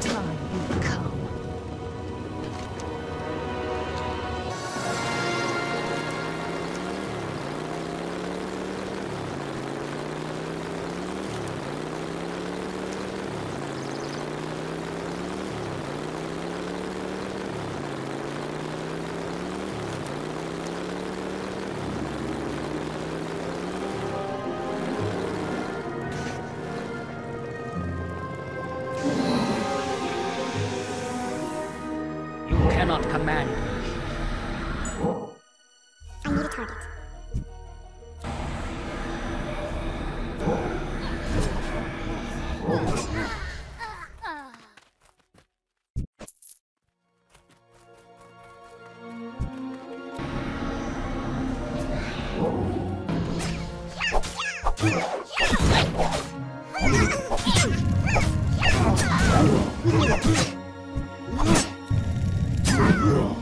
time will come. Cannot command me. I need a target. I first.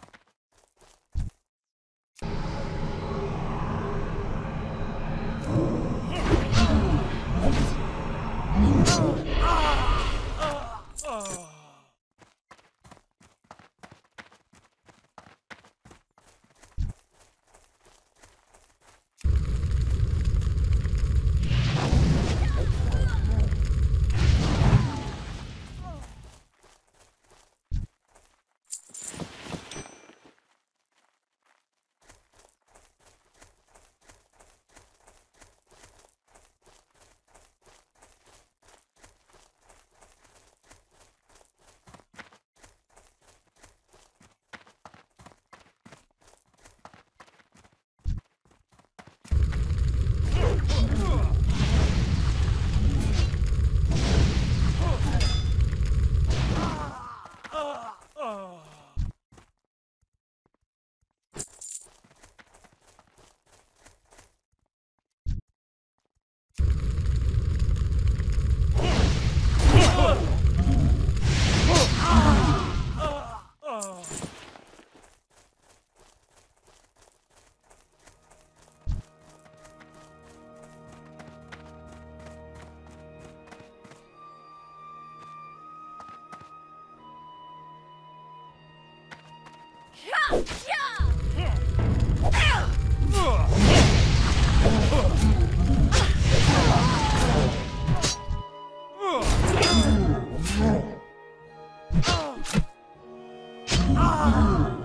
Ah!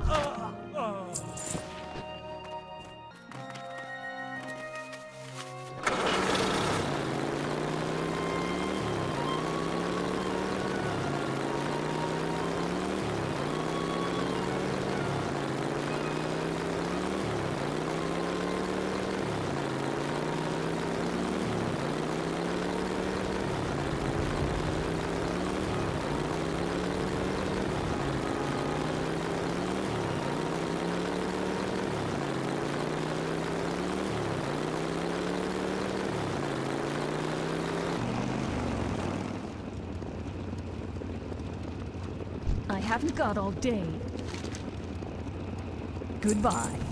I haven't got all day. Goodbye.